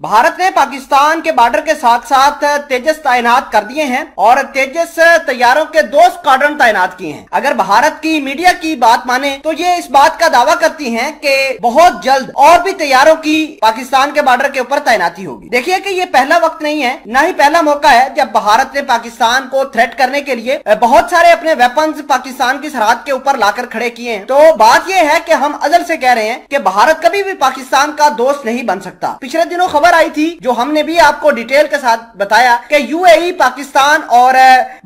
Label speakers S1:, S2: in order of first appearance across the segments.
S1: भारत ने पाकिस्तान के बॉर्डर के साथ साथ तेजस तैनात कर दिए हैं और तेजस तैयारों के दो स्क्वाड्रन तैनात किए हैं। अगर भारत की मीडिया की बात माने तो ये इस बात का दावा करती हैं कि बहुत जल्द और भी तैयारों की पाकिस्तान के बॉर्डर के ऊपर तैनाती होगी। देखिए कि ये पहला वक्त नहीं है, न ही पहला मौका है जब भारत ने पाकिस्तान को थ्रेट करने के लिए बहुत सारे अपने वेपन पाकिस्तान की सरहद के ऊपर लाकर खड़े किए हैं। तो बात यह है की हम अजल से कह रहे हैं की भारत कभी भी पाकिस्तान का दोस्त नहीं बन सकता। पिछले दिनों खबर खबर आई थी, जो हमने भी आपको डिटेल के साथ बताया कि यूएई पाकिस्तान और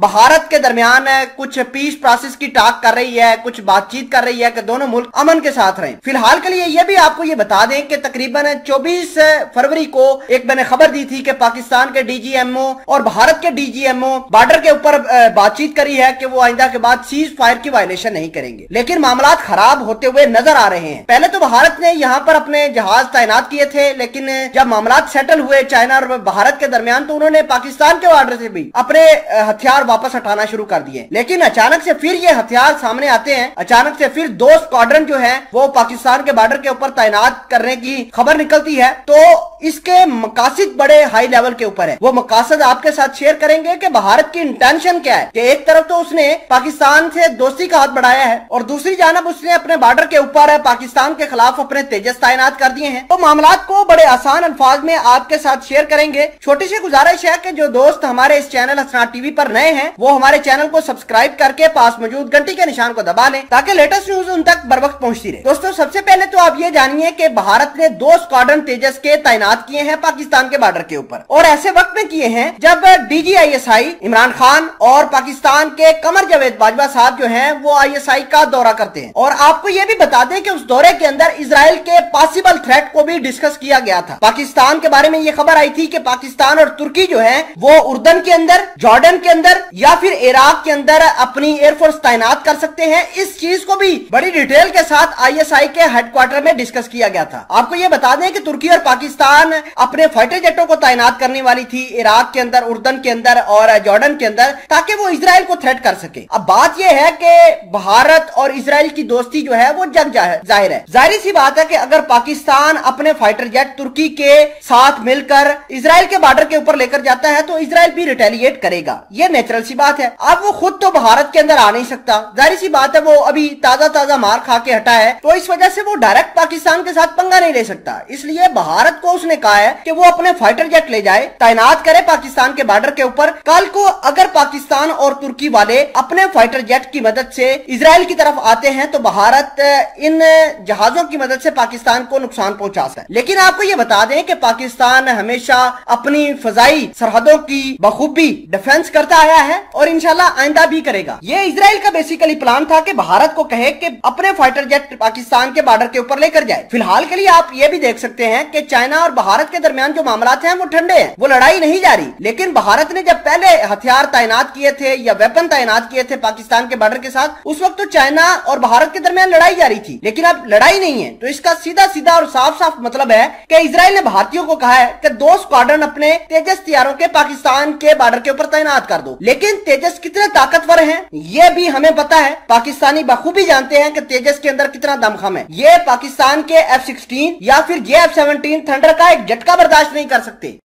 S1: भारत के दरमियान कुछ पीस प्रोसेस की टाक कर रही है, कुछ बातचीत कर रही है कि दोनों मुल्क अमन के साथ रहें। फ़िलहाल के लिए यह भी आपको ये बता दें कि तकरीबन 24 फरवरी को एक मैंने खबर दी थी कि पाकिस्तान के डीजीएमओ और भारत के डीजीएमओ बॉर्डर के ऊपर बातचीत करी है कि वो आइंदा के बाद सीज फायर की वायलेशन नहीं करेंगे। लेकिन मामला खराब होते हुए नज़र आ रहे हैं। पहले तो भारत ने यहाँ पर अपने जहाज़ तैनात किए थे, लेकिन, जब मामला हालात सेटल हुए चाइना और भारत के दरमियान तो उन्होंने पाकिस्तान के ऑर्डर से भी अपने हथियार वापस हटाना शुरू कर दिए। लेकिन अचानक से फिर ये हथियार सामने आते हैं। अचानक से फिर दो स्क्वाड्रन जो है, वो पाकिस्तान के बॉर्डर के ऊपर तैनात करने की खबर निकलती है। तो इसके मकासद बड़े हाई लेवल के ऊपर है। वो मकासद आपके साथ शेयर करेंगे कि भारत की इंटेंशन क्या है। कि एक तरफ़ तो उसने पाकिस्तान से दोस्ती का हाथ बढ़ाया है, और दूसरी जानब उसने अपने बॉर्डर के ऊपर पाकिस्तान के खिलाफ अपने तेजस तैनात कर दिए हैं। तो मामला को बड़े आसान अल्फाज में आपके साथ शेयर करेंगे। छोटी सी गुजारिश है कि जो दोस्त हमारे इस चैनल हसना टीवी पर नए हैं, वो हमारे चैनल को सब्सक्राइब करके पास मौजूद घंटी के निशान को दबा लें, ताकि लेटेस्ट न्यूज़ उन तक बर वक्त पहुँचती रहे। दोस्तों, सबसे पहले तो आप ये जानिए कि भारत ने दो स्क्वाड्रन तेजस के तैनात किए हैं पाकिस्तान के बॉर्डर के ऊपर, और ऐसे वक्त में किए हैं जब डीजीआईएसआई इमरान खान और पाकिस्तान के कमर जावेद बाजवा साहब जो है, वो आईएसआई का दौरा करते हैं। और आपको ये भी बता दें कि उस दौरे के अंदर इसराइल के पॉसिबल थ्रेट को भी डिस्कस किया गया था। पाकिस्तान पाकिस्तान के बारे में ये खबर आई थी कि पाकिस्तान और तुर्की जो है, वो उर्दन के अंदर, जॉर्डन के अंदर या फिर इराक के अंदर अपनी एयरफोर्स तैनात कर सकते हैं। इस चीज़ को भी बड़ी डिटेल के साथ आईएसआई के हेडक्वार्टर में डिस्कस किया गया था। आपको ये बता दें कि तुर्की और पाकिस्तान अपने फाइटर जेटों को तैनात करने वाली थी इराक के अंदर, उर्दन के अंदर और जॉर्डन के अंदर, ताकि वो इसराइल को थ्रेट कर सके। अब बात यह है कि भारत और इसराइल की दोस्ती जो है, वो जग ज़ाहिर है। ज़ाहिर सी बात है कि अगर पाकिस्तान अपने फाइटर जेट तुर्की के साथ मिलकर इसराइल के बॉर्डर के ऊपर लेकर जाता है तो इसराइल भी रिटेलिएट करेगा। ये नेचुरल सी बात है। अब वो खुद तो भारत के अंदर आ नहीं सकता। ज़ाहिर सी बात है, वो अभी ताज़ा ताज़ा मार खा के हटा है तो इस वजह से वो डायरेक्ट पाकिस्तान के साथ पंगा नहीं ले सकता। इसलिए भारत को उसने कहा है कि वो अपने फाइटर जेट ले जाए, तैनात करे पाकिस्तान के बॉर्डर के ऊपर। कल को अगर पाकिस्तान और तुर्की वाले अपने फाइटर जेट की मदद से इसराइल की तरफ़ आते हैं तो भारत इन जहाजों की मदद से पाकिस्तान को नुकसान पहुँचा सकता है। लेकिन आपको ये बता दें कि पाकिस्तान हमेशा अपनी फजाई सरहदों की बखूबी डिफेंस करता आया है और इंशाल्लाह आइंदा भी करेगा। ये इसराइल का बेसिकली प्लान था की भारत को कहे की अपने फाइटर जेट पाकिस्तान के बॉर्डर के ऊपर लेकर जाए। फ़िलहाल के लिए आप ये भी देख सकते हैं की चाइना और भारत के दरमियान जो मामला हैं वो ठंडे हैं, वो लड़ाई नहीं जारी। लेकिन भारत ने जब पहले हथियार तैनात किए थे या वेपन तैनात किए थे पाकिस्तान के बॉर्डर के साथ, उस वक्त तो चाइना और भारत के दरमियान लड़ाई जारी थी। लेकिन अब लड़ाई नहीं है तो इसका सीधा सीधा और साफ़ साफ़ मतलब है कि इसराइल ने भारतीयों को कहा है कि दो स्क्वाडन अपने तेजस हथियारों के पाकिस्तान के बॉर्डर के ऊपर तैनात कर दो। लेकिन तेजस कितने ताकतवर हैं, ये भी हमें पता है। पाकिस्तानी बखूबी जानते हैं कि तेजस के अंदर कितना दमखम है। ये पाकिस्तान के एफ़ सिक्सटीन या फिर जे एफ़ सेवनटीन थंडर का एक झटका बर्दाश्त नहीं कर सकते।